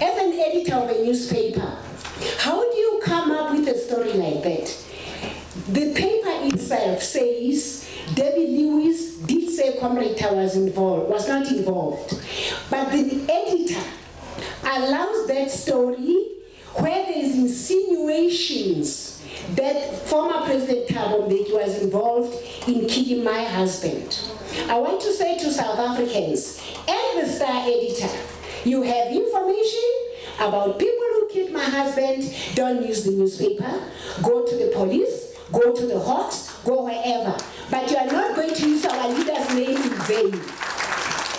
as an editor of a newspaper, how do you come up with a story like that? The paper itself says Derby-Lewis did say Comrade was involved, was not involved. But the editor allows that story where there is insinuations that former President Thabo Mbeki was involved in killing my husband. I want to say to South Africans and the Star editor, you have information about people who killed my husband, don't use the newspaper, go to the police, go to the Hawks, go wherever. But you are not going to use our leader's name in vain.